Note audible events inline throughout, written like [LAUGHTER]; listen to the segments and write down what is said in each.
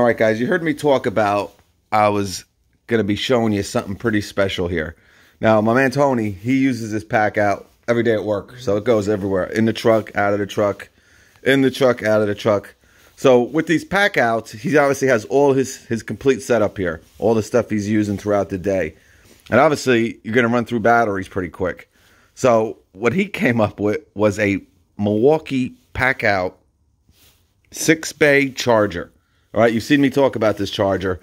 All right, guys, you heard me talk about I was going to be showing you something pretty special here. Now, my man Tony, he uses this pack out every day at work, mm-hmm. so it goes everywhere in the truck, out of the truck, in the truck, out of the truck. So with these pack outs, he obviously has all his his complete setup here, all the stuff he's using throughout the day, and obviously you're going to run through batteries pretty quick. So what he came up with was a Milwaukee pack out six bay charger. All right, you've seen me talk about this charger.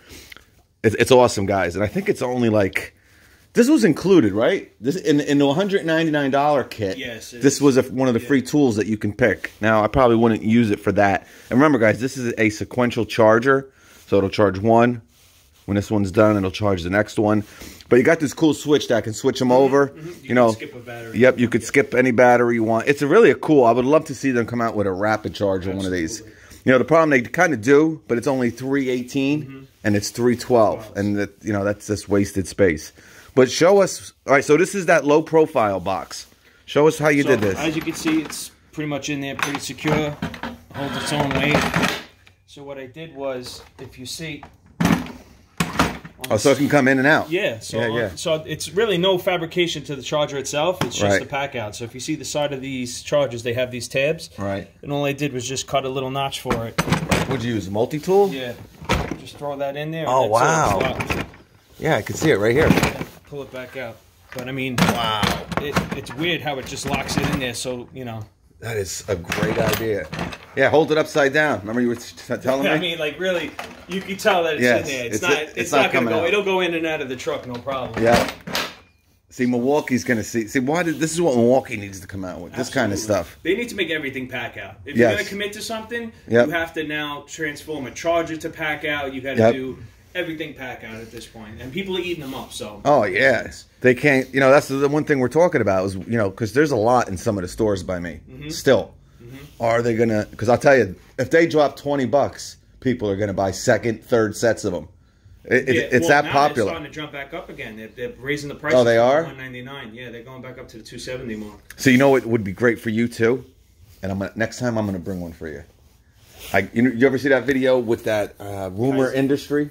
It's, it's awesome, guys, and I think it's only like this was included, right? This in in the one hundred ninety nine dollar kit. Yes, this is. was a, one of the free tools that you can pick. Now, I probably wouldn't use it for that. And remember, guys, this is a sequential charger, so it'll charge one. When this one's done, it'll charge the next one. But you got this cool switch that can switch them mm-hmm, over. Mm-hmm. You You, know, skip a battery. Yep, you could skip any battery you want. It's a really a cool. I would love to see them come out with a rapid charger, one of these. You know, the problem they kind of do, but it's only 318 mm-hmm. and it's 312 and that you know, that's just wasted space. But show us All right, so this is that low profile box. Show us how you So, did this. As you can see, it's pretty much in there, pretty secure. Holds its own weight. So what I did was, if you see, oh, so it can come in and out. yeah, so Yeah, yeah. so it's really no fabrication to the charger itself. It's just Right. the pack out. So if you see the side of these chargers, they have these tabs. Right. And all I did was just cut a little notch for it. Would you use a multi-tool? Yeah. Just throw that in there. Oh, wow. Yeah, I can see it right here. Pull it back out. But I mean, Wow. it, it's weird how it just locks it in there. So you know, That is a great idea. Yeah, hold it upside down. Remember you were telling [LAUGHS] me? I mean, like really, you can tell that it's Yes, in there. It's, it's- not. it's It's, not not, gonna go. out. It'll go in and out of the truck, no problem. Yeah. See, Milwaukee's gonna see. See, why did this is what Milwaukee needs to come out with this kind of stuff. They need to make everything pack out. If Yes. you're going to commit to something, Yep. you have to now transform a charger to pack out. You got to Yep. do everything pack out at this point, and people are eating them up. So Oh yeah, they can't. You know, that's the one thing we're talking about is you know because there's a lot in some of the stores by me. Mm-hmm. Still, are they gonna? Because I'll tell you, if they drop twenty bucks, people are gonna buy second, third sets of them. It, Yeah, it's well, that now popular. They're starting to jump back up again. They're, they're raising the price. Oh, they are? One ninety nine. Yeah, they're going back up to the two seventy mark. So you know it would be great for you too, and I'm gonna next time I'm gonna bring one for you. I you, know, you ever see that video with that uh, rumor Tyson. industry?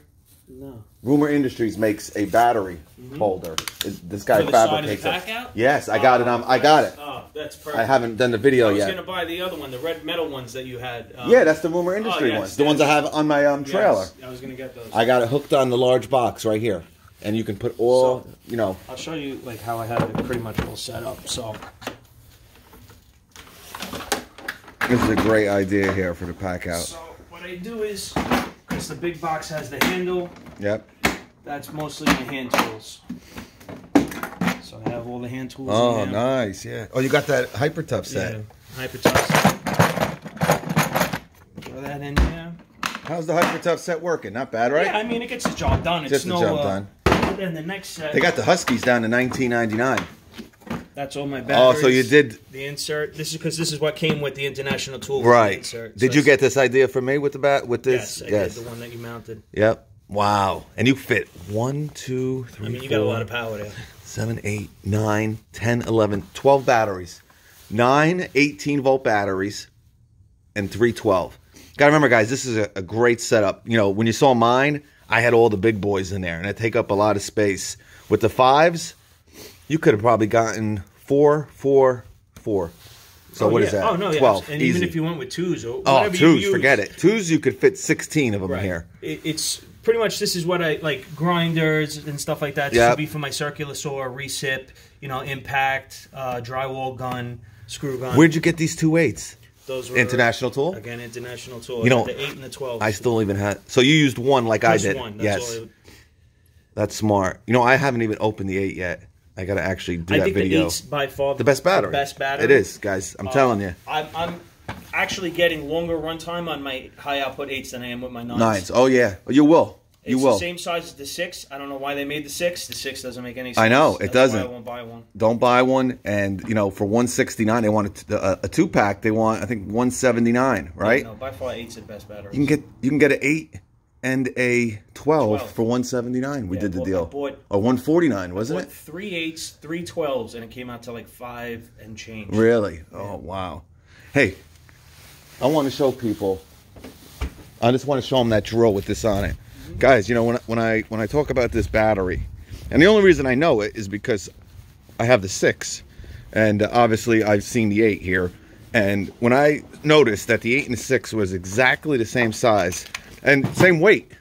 No. Rumor Industries makes a battery holder. It- This guy Mm-hmm. For the side of the fabricates pack it. out? Yes, I got it. On, I got it. Oh, that's perfect. I haven't done the video yet. I was yet. going to buy the other one, the red metal ones that you had. Um, Yeah, that's the Rumor Industry yes, ones. The ones I have on my um, yes, trailer. I was going to get those. I got it hooked on the large box right here, and you can put all. So- you know, I'll show you like how I have it pretty much all set up. So this is a great idea here for the pack out. So what I do is, because the big box has the handle, Yep. that's mostly my hand tools. So I have all the hand tools. Oh, nice. Yeah. Oh, you got that hyper tough set. Yeah, hyper tough. Throw that in there. How's the hyper tough set working? Not bad, right? Yeah, I mean it gets the job done. It's Just the no, job uh, done. Then the next set. They got the Huskies down to 19.99. That's all my Oh, so you did the insert. This is because this is what came with the international tool. right. Insert. Did So you get this idea from me with the bat with this? Yes? I did the one that you mounted. Yep. Wow. And you fit one, two, three, I mean, you got a lot of power there. 7, 8, 9, 10, 11, 12 batteries. Nine 18 volt batteries and three 12. Gotta remember, guys, this is a, a great setup. You know, when you saw mine, I had all the big boys in there and they take up a lot of space. With the fives, you could have probably gotten four, four, four. So oh, what yeah. is that? Oh no, yeah. 12. And Easy. even if you went with twos or oh, whatever you twos, use, forget it. Twos, you could fit 16 of them Right. here. It, it's pretty much this is what I like grinders and stuff like that. This Yep. would be for my circular saw, recip, you know, impact, uh, drywall gun, screw gun. Where'd you get these two eights? Those were International tool? again. International tool. You know, the eight and the twelve. I still even had. So you used one like I Just did. one. That's yes. That's smart. You know, I haven't even opened the eight yet. I gotta actually do I that think video. the eight's by far the best battery. The best battery. It is, guys. I'm um, telling you. I'm, I'm actually getting longer runtime on my high output eights than I am with my nines. Nines. Oh yeah, oh, you will. You It's will. the same size as the six. I don't know why they made the six. The six doesn't make any sense. I know, it That's doesn't. I won't buy one. Don't buy one, and you know, for 169, they want a, a, a two pack. They want, I think, 179. Right? No, by far eight's the best battery. You can get you can get an eight and a 12, 12. for 179. We Yeah, did the well, deal. bought- or 149, wasn't it? three eights, three twelves, and it came out to like five and change. Really? Oh wow. Hey, I want to show people I just want to show them that drill with this on it, mm-hmm. guys. You know when when I when I talk about this battery, and the only reason I know it is because I have the six, and obviously I've seen the eight here. And when I noticed that the eight and the six was exactly the same size and same weight,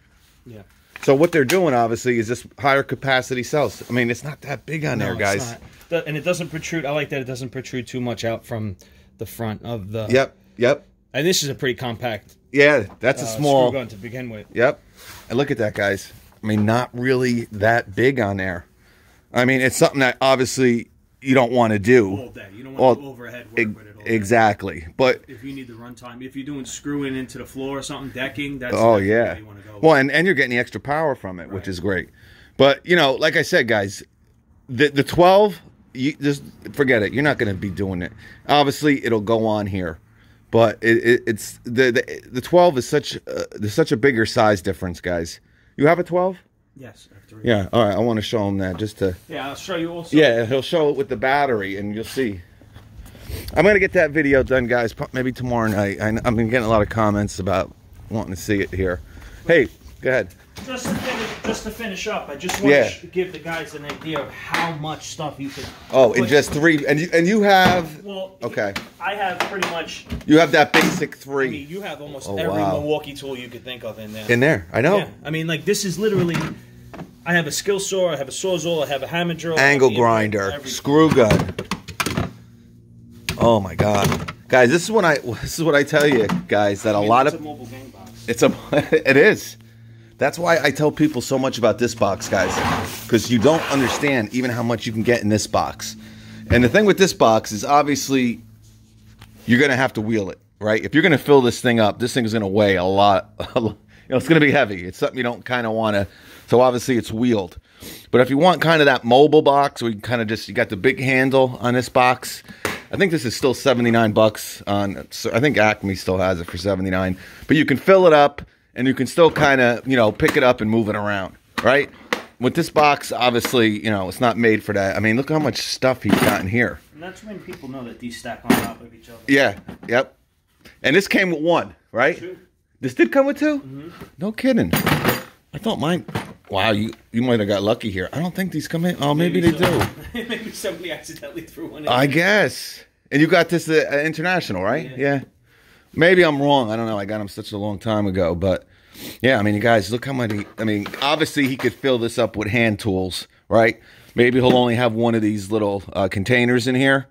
Yeah. so what they're doing obviously is just higher capacity cells. I mean, it's not that big on there, No, it's guys. And it doesn't protrude. I like that it doesn't protrude too much out from the front of the. Yep, yep, And this is a pretty compact yeah. That's uh, a small. screw gun to begin with. Yep. And look at that, guys. I mean, not really that big on there. I mean, it's something that obviously you don't want to do. You don't want to overhead work with it day. exactly. But If you need the runtime, if you're doing screwing into the floor or something, decking, that's oh yeah. you want to go. Well, and, and you're getting the extra power from it, which is great. But you know, like I said, guys, the the 12, you just forget it. You're not going to be doing it. Obviously, it'll go on here, but it, it, it's the, the the 12 is such uh, there's such a bigger size difference, guys. You have a 12? Yes. After Yeah. All right. I want to show him that just to. Yeah, I'll show you also. Yeah, he'll show it with the battery, and you'll see. I'm gonna get that video done, guys. Maybe tomorrow night. I, I've been getting a lot of comments about wanting to see it here. Hey, go ahead. Just to finish, just to finish up, I just want Yeah. to give the guys an idea of how much stuff you could. Oh, in just three, and you and you have Well, okay. I have pretty much. You have that basic I mean, three you have almost Oh, every wow. Milwaukee tool you could think of in there. in there. I know. Yeah, I mean, like this is literally. I have a skill saw, I have a sawzall, I have a hammer drill, Angle grinder, everything. screw gun. Oh my god, guys! This is when I this is what I tell you, guys, that I a mean, lot it's of a mobile game box. It's a, [LAUGHS] it is. That's why I tell people so much about this box, guys, because you don't understand even how much you can get in this box. And the thing with this box is obviously you're gonna have to wheel it, right? If you're gonna fill this thing up, this thing is gonna weigh [LAUGHS] a lot. You know, it's gonna be heavy. It's something you don't kind of want to. So obviously it's wheeled. But if you want kind of that mobile box, we kind of just you got the big handle on this box. I think this is still 79 bucks on so I think Acme still has it for 79. But you can fill it up and you can still kind of, you know, pick it up and move it around, right? With this box, obviously, you know, it's not made for that. I mean, look how much stuff he's got in here. And that's when people know that these stack on top of each other. Yeah, yep. And this came with one, right? Two. This did come with 2 No kidding. I thought mine. Wow, you you might have got lucky here. I don't think these come in. Oh, maybe, they do. [LAUGHS] maybe somebody accidentally threw one in. I guess. And you got this uh, international, right? Yeah. Maybe I'm wrong. I don't know. I got him such a long time ago, but yeah. I mean, you guys, look how many. I mean, obviously he could fill this up with hand tools, right? Maybe he'll only have one of these little uh, containers in here,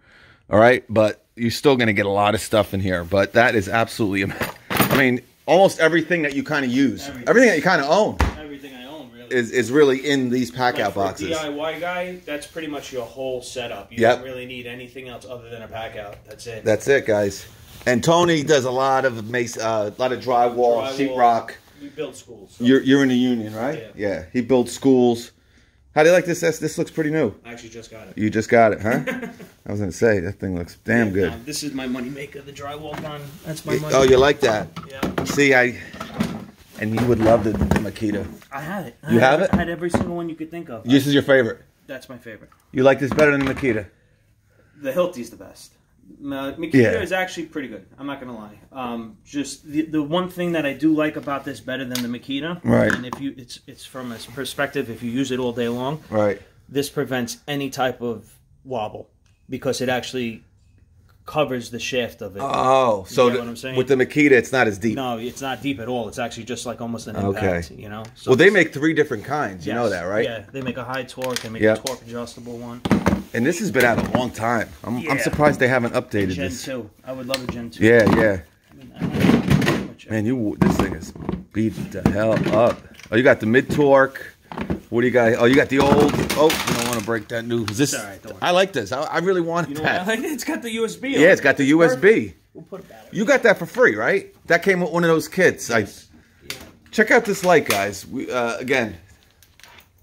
all right. But you're still going to get a lot of stuff in here. But that is absolutely. I mean, almost everything that you kind of use, Everything. everything that you kind of own, Everything I own, really. is is really in these pack Like out boxes. DIY guy, that's pretty much your whole setup. You Yep. don't really need anything else other than a pack out. That's it. That's it, guys. And Tony does a lot of uh, a lot of drywall, Drywall. sheetrock. We build schools. so You're you're in the union, right? Yeah. yeah. He builds schools. How do you like this? This, this looks pretty new. I actually just got it. You just got it, huh? [LAUGHS] I was gonna say that thing looks damn good. Now, this is my money maker, the drywall gun. That's my money. Oh, you like that? Yeah. See, I and you would love the, the Makita. I had it. I You have every- it? I had every single one you could think of. This is your favorite. That's my favorite. You like this better than the Makita? The Hilti's the best. Uh, Makita Yeah. is actually pretty good. I'm not gonna lie. Um, just the, the one thing that I do like about this better than the Makita, Right. And if you, it's it's from a perspective. If you use it all day long, Right. this prevents any type of wobble because it actually covers the shaft of it. Oh, so the- what I'm saying? with the Makita, it's not as deep. no, it's not deep at all. It's actually just like almost an impact. Okay. You know. So Well, they make three different kinds. You know that, right? Yeah, they make a high torque. They make Yep. a torque adjustable one. And this has been out a long time. I'm, I'm surprised they haven't updated this. Gen this. two. I would love a Gen two. Yeah, yeah. I mean, I have pretty much Man, you this thing is beat the hell up. Oh, you got the mid torque. What do you got? Oh, you got the old. Oh, you don't want to break that new. Is this? It's all right, don't. I like this. I, I really wanted You know what I that. like? It's got the USB. yeah, it. it's got the Perfect. USB. We'll put a battery. You got that for free, right? That came with one of those kits. I Yeah. check out this light, guys. We, uh, again,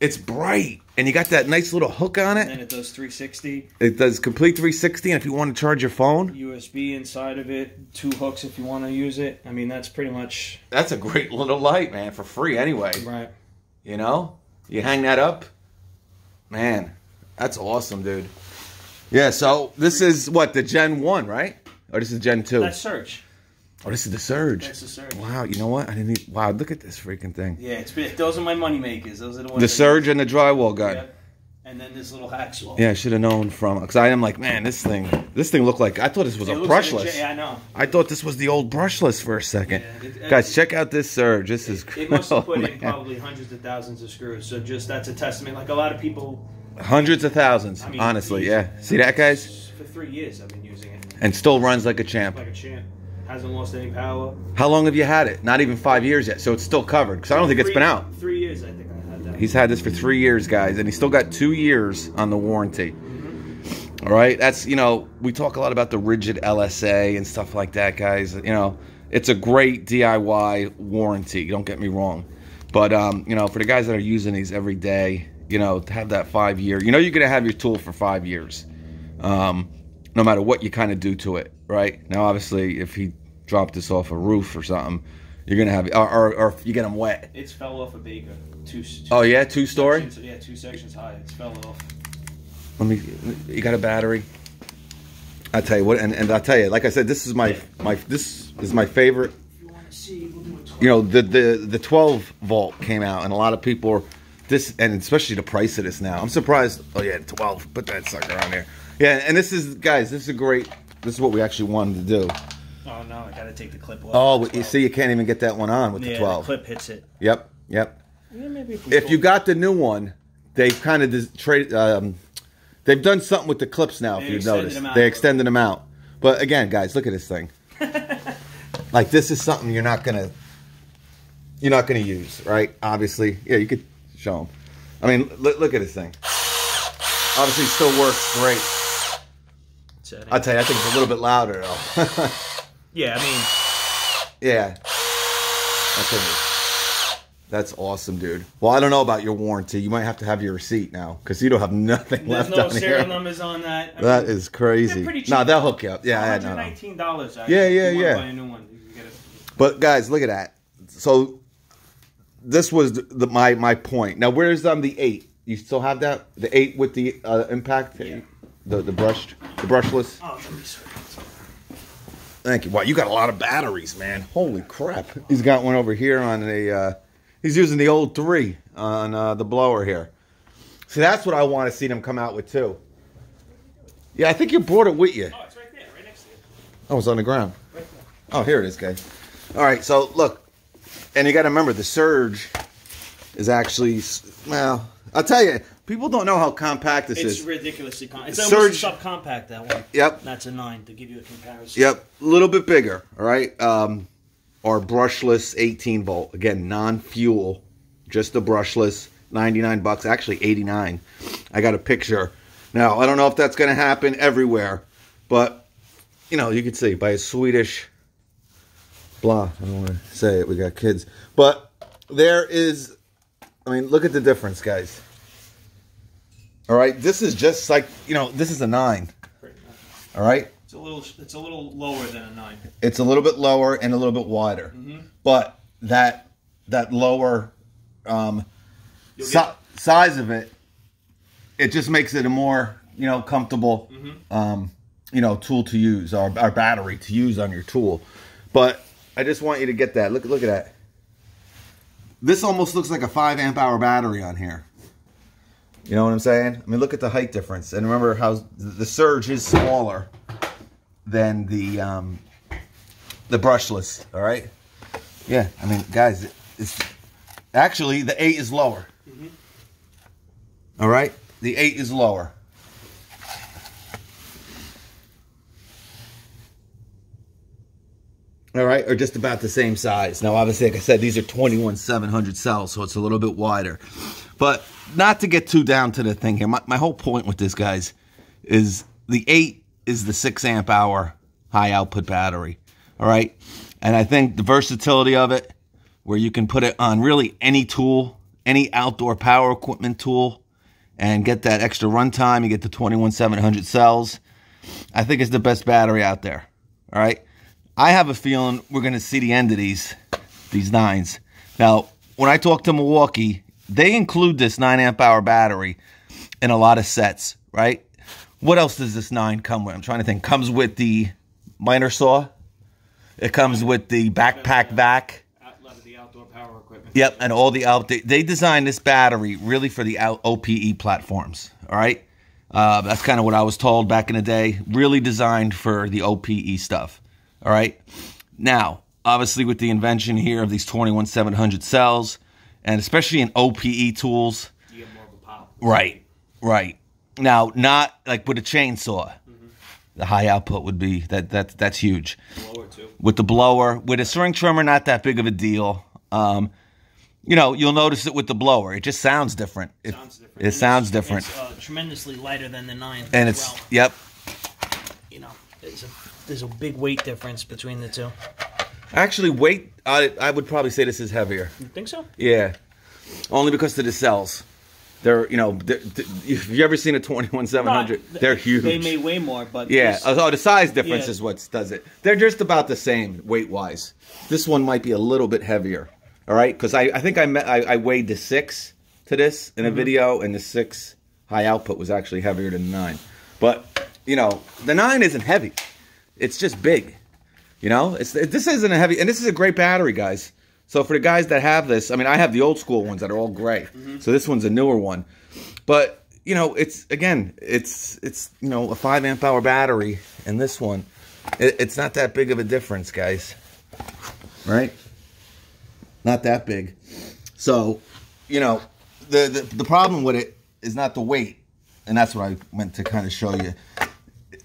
it's bright, and you got that nice little hook on it. And it does 360 It does complete 360, and if you want to charge your phone, USB inside of it, two hooks if you want to use it. I mean, that's pretty much that's a great little light, man, for free anyway. right. You know, you hang that up, man. That's awesome, dude. Yeah. So this is what the Gen One, right? Or this is Gen Two? That's Surge. Oh, this is the Surge. That's the Surge. Wow, you know what? I didn't. Even, wow, look at this freaking thing. Yeah, it's been, those are my money makers. Those are the ones. The Surge and the drywall gun. Yep. And then this little hacksaw. Yeah, I should have known from because I am like, man, this thing, this thing looked like I thought this was It a looks like brushless. Yeah, I know. I thought this was the old brushless for a second. Yeah, it- Guys, check out this Surge. This is It must have [LAUGHS] oh, put in man. probably hundreds of thousands of screws. So just that's a testament. Like a lot of people. hundreds of thousands. I mean, honestly, yeah. See that, guys? For three years, I've been using it And still runs like a champ. like a champ. Hasn't lost any power. How long have you had it? Not even five years yet, so it's still covered. Because I don't think it's been out. Three years, I think I had that. He's had this for three years, guys, and he's still got two years on the warranty. All right, that's you know we talk a lot about the Ridgid LSA and stuff like that, guys. You know, it's a great DIY warranty. Don't get me wrong, but um, you know for the guys that are using these every day, you know to have that five year, you know you're gonna have your tool for five years, um, no matter what you kind of do to it. Right now, obviously, if he dropped this off a roof or something, you're gonna have or, or, or if you get them wet. It's fell off a Baker. Uh, two. two Oh yeah, two story. sections- Yeah, two sections high. It's fell off. Let me. You got a battery? I tell you what, and, and I tell you, like I said, this is my my this is my favorite. You want to see, we'll do a You know, the the the 12 volt came out, and a lot of people are this, and especially the price of this now. I'm surprised. Oh yeah, 12. Put that sucker on there. Yeah, and this is guys. This is a great. This is what we actually wanted to do. Oh no, I gotta take the clip off. Oh, you see, you can't even get that one on with yeah, the 12. clip hits it. Yep, yep. Yeah, maybe if we If you got the new one, they've kind of dis- trade. Um, they've done something with the clips now. They if you've noticed, them out. they extended them out. But again, guys, look at this thing. [LAUGHS] like this is something you're not gonna, you're not gonna use, right? Obviously, yeah, you could show them. I mean, look, look at this thing. Obviously, it still works great. Setting. I'll tell you, I think it's a little bit louder though. [LAUGHS] yeah, I mean, yeah. Think that's awesome, dude. Well, I don't know about your warranty. You might have to have your receipt now because you don't have nothing there's left no on serial here. numbers on that. I That mean, is crazy. No, they'll hook you up. Yeah, I know. $119. dollars. Yeah, yeah, yeah. Buy a new one. You get it. But guys, look at that. So this was the, the my my point. Now, where's um the eight? You still have that the eight with the uh, impact, Yeah. the the brushed, the brushless. Oh, let me see. Thank you. Wow, you got a lot of batteries, man. Holy crap! He's got one over here on the, Uh, he's using the old three on uh, the blower here. See, that's what I want to see them come out with too. Yeah, I think you brought it with you. Oh, it's right there, right next to you. Oh, it's on the ground. Right there. Oh, here it is, guys. All right, so look, and you got to remember the Surge is actually well. I'll tell you, people don't know how compact this It's is. ridiculously compact. It's Surge- almost a subcompact, that one. Yep, That's a 9, to give you a comparison. yep, a little bit bigger. All right, um, our brushless 18 volt again, non-fuel, just the brushless, 99 bucks, actually 89. I got a picture. Now I don't know if that's going to happen everywhere, but you know you can see by a Swedish blah. I don't want to say it. We got kids, but there is. I mean, look at the difference, guys. All right, this is just like you know, this is a nine. All right, It's a little, it's a little lower than a 9. it's a little bit lower and a little bit wider, Mm-hmm. but that that lower um, si- size of it, it just makes it a more you know comfortable Mm-hmm. um, you know tool to use or, or battery to use on your tool. But I just want you to get that. Look look at that. This almost looks like a five amp hour battery on here. You know what I'm saying? I mean, look at the height difference, and remember how the Surge is smaller than the um, the brushless. All right. Yeah, I mean, guys, it's actually the eight is lower. All right, the eight is lower. All right, or just about the same size. Now, obviously, like I said, these are 21 700 cells, so it's a little bit wider. But not to get too down to the thing here. My, my whole point with this, guys, is the 8 is the 6 amp hour high output battery. All right. And I think the versatility of it, where you can put it on really any tool, any outdoor power equipment tool, and get that extra runtime. You get the 21 700 cells. I think it's the best battery out there. All right. I have a feeling we're going to see the end of these these nines. Now, when I talk to Milwaukee, they include this 9 amp hour battery in a lot of sets, right? What else does this 9 come with? I'm trying to think. Comes with the miter saw. It comes with the backpack vac. A lot of the outdoor power equipment. Yep, and all the out. They, they designed this battery really for the out, OPE platforms. All right, uh, that's kind of what I was told back in the day. Really designed for the OPE stuff. All right. Now, obviously, with the invention here of these 21700 cells, and especially in OPE tools, You get more of a pop. right, right. Now, not like with a chainsaw. The high output would be that that that's huge with the blower. With a string trimmer, not that big of a deal. Um, you know, you'll notice it with the blower. It just sounds different. It, Sounds different. It sounds it's- different. It's uh, tremendously lighter than the nine. and it's well. yep. you know there's a there's a big weight difference between the two. Actually, weight. I I would probably say this is heavier. You think so? Yeah, only because of the cells. They're you know, they're, if you ever seen a twenty one seven hundred, they're huge. They may weigh more, but Yeah. this- Oh, the size difference Yeah. is what does it. They're just about the same weight wise. This one might be a little bit heavier. All right, because I, I think I, met, I I weighed the six to this in a mm-hmm. video, and the six high output was actually heavier than the nine. But you know, the nine isn't heavy. It's just big. You know, it's this isn't a heavy, and this is a great battery, guys. So for the guys that have this, I mean, I have the old school ones that are all gray. Mm-hmm. So this one's a newer one, but you know, it's again, it's it's you know a five amp hour battery, and this one, it, it's not that big of a difference, guys. Right? Not that big. So, you know, the the, the problem with it is not the weight, and that's what I meant to kind of show you.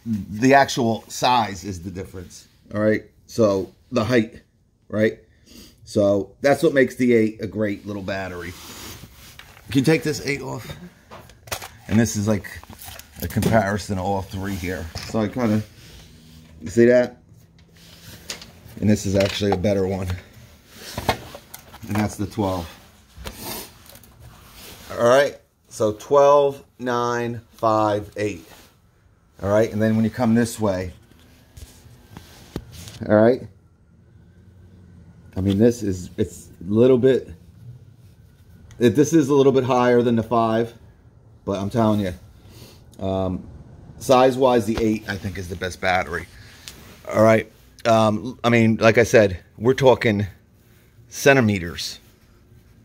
The actual size is the difference. All right. So the height, right? So that's what makes the eight a great little battery. Can you take this eight off? And this is like a comparison of all three here. So I kind of, you see that? And this is actually a better one. And that's the 12. All right. So 12, 9, 5, 8. All right. And then when you come this way, all right. I mean, this is, it's a little bit, it, this is a little bit higher than the 5, but I'm telling you, um, size wise, the 8 I think is the best battery. All right. Um, I mean, like I said, we're talking centimeters.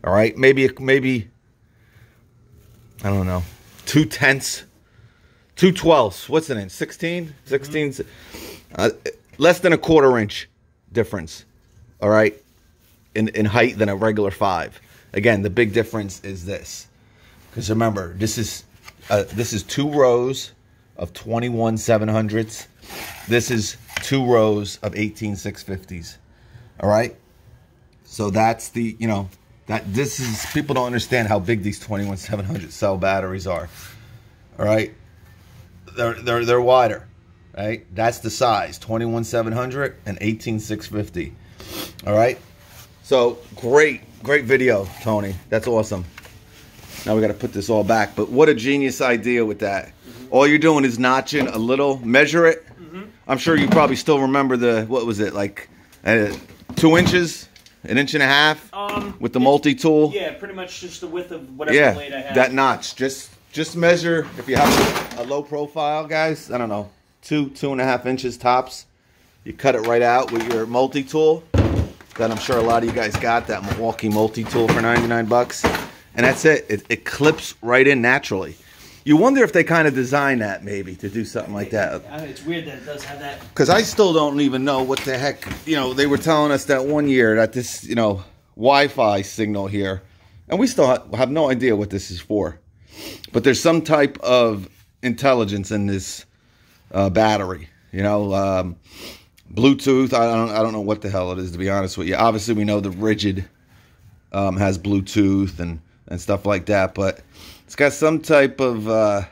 All right. Maybe, maybe, I don't know, two tenths, two twelfths. What's it in? 16? 16? Uh, less than a quarter inch difference. All right. In, in height than a regular five. Again, the big difference is this. Because remember, this is uh, this is two rows of 21 700s. This is two rows of 18 650s. All right? So that's the, you know, that this is people don't understand how big these 21 700 cell batteries are. All right? They're they're they're wider. Right? That's the size, 21 700 and 18 650. All right? So, great great video, Tony. That's awesome. Now we got to put this all back. But what a genius idea with that. All you're doing is notching a little, measure it. I'm sure you probably still remember the, what was it, like uh, two inches, an inch and a half Um, with the multi tool? Yeah, pretty much just the width of whatever Yeah, blade I have. that notch. Just just measure if you have a low profile, guys. I don't know, two two and a half inches tops. You cut it right out with your multi tool. That I'm sure a lot of you guys got that Milwaukee multi tool for 99 bucks, and that's it. It, it clips right in naturally. You wonder if they kind of designed that maybe to do something like that. It's weird that it does have that. Because I still don't even know what the heck, you know, they were telling us that one year that this, you know, Wi Fi signal here, and we still have no idea what this is for. But there's some type of intelligence in this uh, battery, you know, um, Bluetooth. I don't, I don't know what the hell it is, to be honest with you. Obviously, we know the Ridgid um, has Bluetooth and, and stuff like that, but it's got some type of. Uh,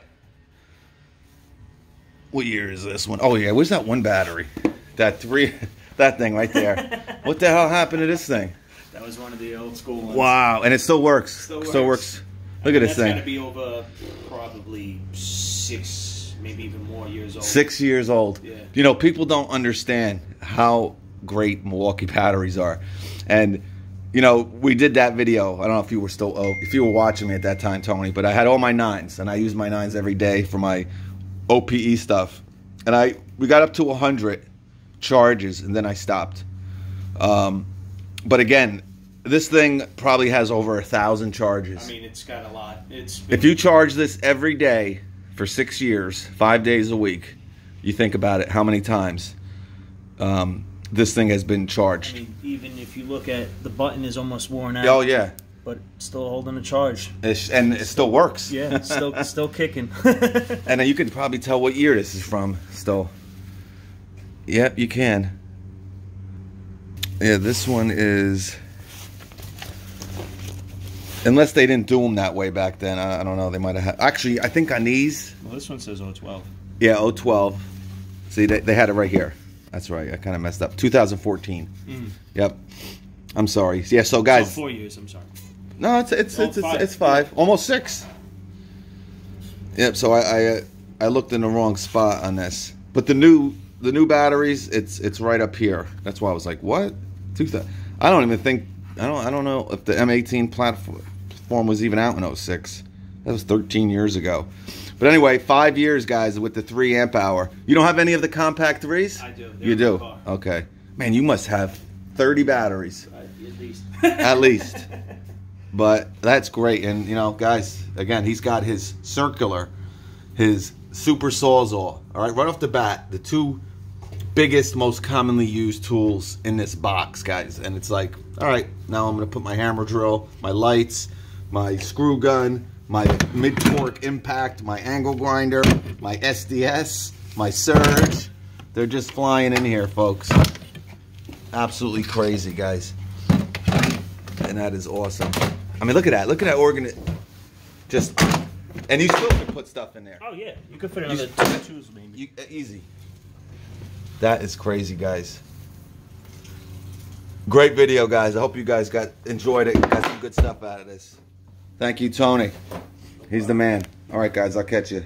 what year is this one? Oh yeah, where's that one battery? That three, [LAUGHS] that thing right there. [LAUGHS] what the hell happened to this thing? That was one of the old school ones. Wow, and it still works. Still Still works. Look at this That's got to be over probably six, maybe even more years old. Six years old. Yeah. You know, people don't understand how great Milwaukee batteries are, and you know, we did that video. I don't know if you were still, oh, if you were watching me at that time, Tony, but I had all my nines, and I use my nines every day for my OPE stuff, and I we got up to hundred charges, and then I stopped. Um, but again, this thing probably has over a thousand charges. I mean, it's got a lot. It's if you charge this every day for six years, five days a week, you think about it, how many times um, this thing has been I charged? mean, even if you look at the button is almost worn out. Oh yeah, But still holding a charge. it's, and it still works. Yeah, still still [LAUGHS] kicking. And you can probably tell what year this is from still. Yep, you can. Yeah, this one is. Unless they didn't do them that way back then, I, I don't know. They might have had. Actually, I think on these, well, this one says 012. yeah, 012. See, they, they had it right here. That's right. I kind of messed up. 2014. Mm. Yep. I'm sorry. Yeah. So guys. So four years. I'm sorry. no, it's it's Oh, it's it's, five. it's five, almost six. Yep. So I I, I looked in the wrong spot on this, but the new the new batteries, it's it's right up here. That's why I was like, what? Two I don't even think I don't I don't know if the M18 platform was even out in 06. That was 13 years ago. But anyway, five years, guys, with the three amp hour. You don't have any of the compact threes? I do. They're You do. Okay. Man, you must have 30 batteries At least. [LAUGHS] at least. [LAUGHS] But that's great. And, you know, guys, again, he's got his circular, his super sawzall. All right, right off the bat, the two biggest, most commonly used tools in this box, guys. And it's like, all right, now I'm going to put my hammer drill, my lights, my screw gun, my mid torque impact, my angle grinder, my SDS, my surge. They're just flying in here, folks. Absolutely crazy, guys and that is awesome. I mean, look at that. Look at that organ. Just, and you still can put stuff in there. Oh yeah, you could fit another two maybe. You, uh, easy. That is crazy, guys. Great video, guys. I hope you guys got enjoyed it. Got some good stuff out of this. Thank you, Tony. He's the man. All right, guys. I'll catch you.